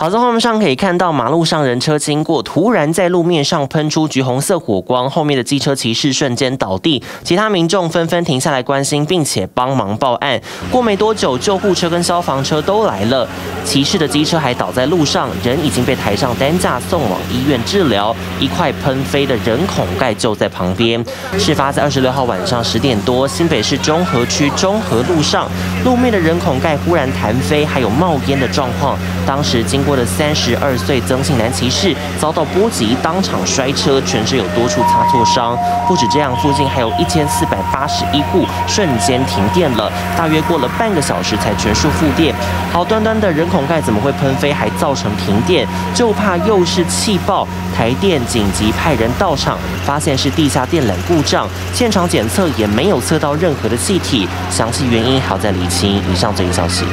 好在画面上可以看到，马路上人车经过，突然在路面上喷出橘红色火光，后面的机车骑士瞬间倒地，其他民众纷纷停下来关心，并且帮忙报案。过没多久，救护车跟消防车都来了，骑士的机车还倒在路上，人已经被抬上担架送往医院治疗。一块喷飞的人孔盖就在旁边。事发在二十六号晚上十点多，新北市中和区中和路上，路面的人孔盖忽然弹飞，还有冒烟的状况。当时经过。的三十二岁曾姓男骑士遭到波及，当场摔车，全身有多处擦挫伤。不止这样，附近还有一千四百八十一户瞬间停电了，大约过了半个小时才全数复电。好端端的人孔盖怎么会喷飞，还造成停电？就怕又是气爆。台电紧急派人到场，发现是地下电缆故障，现场检测也没有测到任何的气体，详细原因还在厘清。以上这一消息。